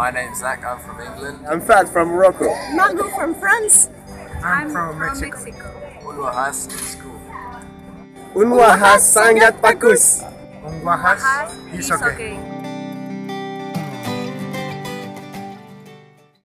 My name's Zach, I'm from England. I'm Fat from Morocco. Mango from France. I'm, from, Mexico. Unwahas school. Unwahas sangat bagus. Unwahas, is okay.